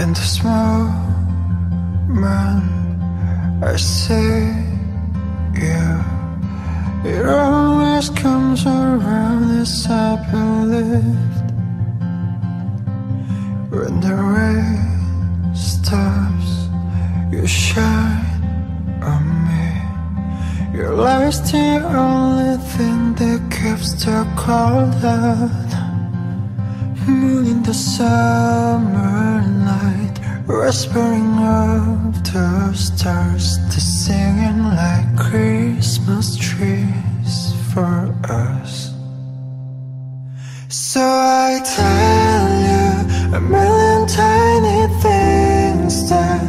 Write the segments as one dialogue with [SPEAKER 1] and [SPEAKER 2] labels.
[SPEAKER 1] In this moment, I see you. It always comes around as I believed. When the rain stops, you shine on me. Your light's the only thing that keeps the cold out. Moon in the summer whispering of the stars, to singing like Christmas trees for us. So I tell you a million tiny things that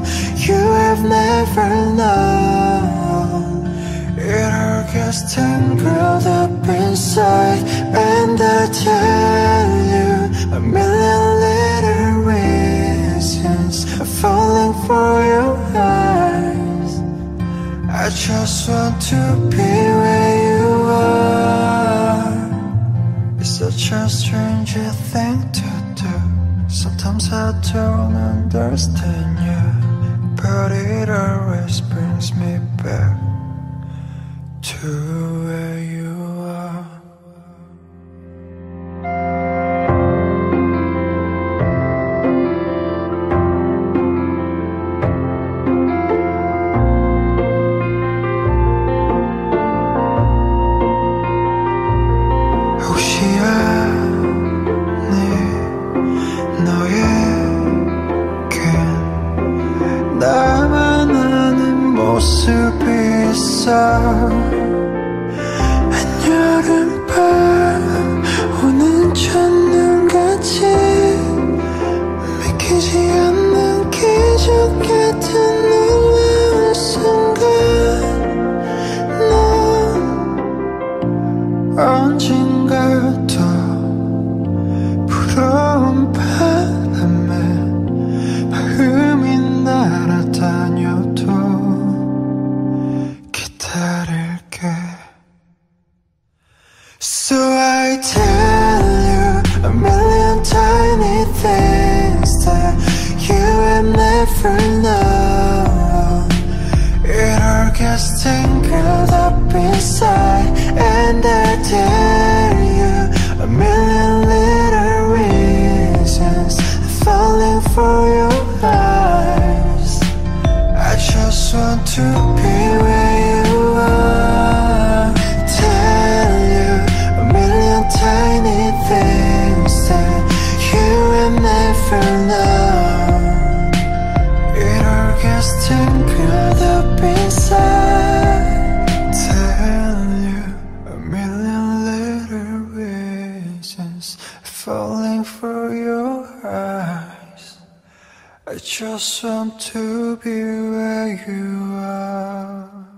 [SPEAKER 1] you have never known. It all gets tangled up inside, for your eyes. I just want to be where you are. It's such a strange thing to do. Sometimes I don't understand you, but it always brings me back to where you time. So I tell you a million tiny things that you have never known It all gets tangled up inside And I tell you a million little reasons Falling for your eyes. I just want to be you a million little reasons Falling for your eyes. I just want to be where you are